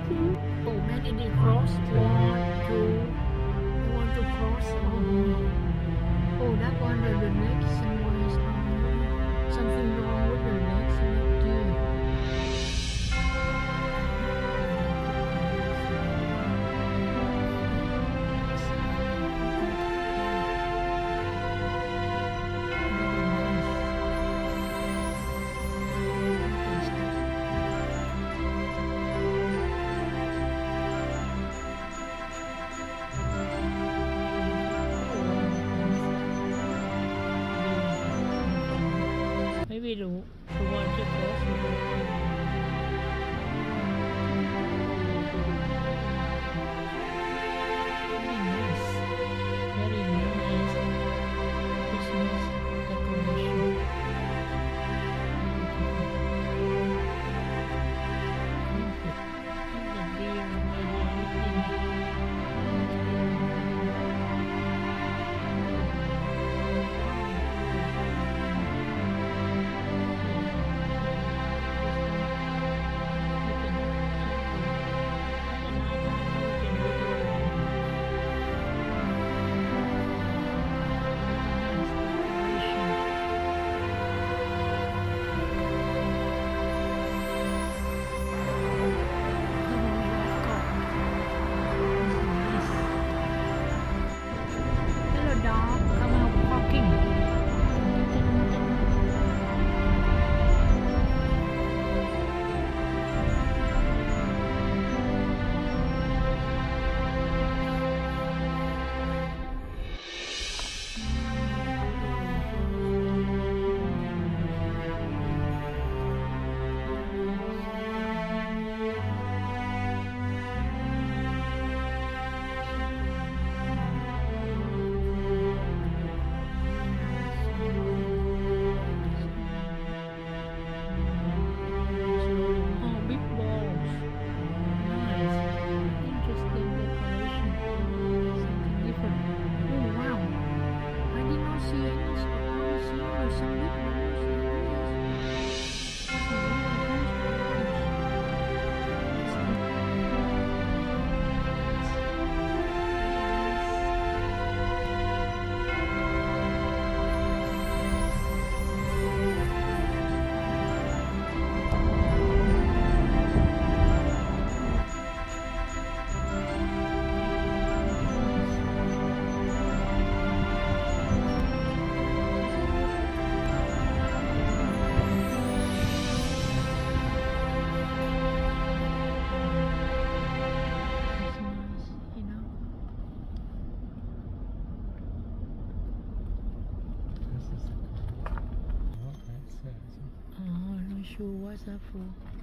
Oh, many Cross, one, two, The, the one just sure what's that for.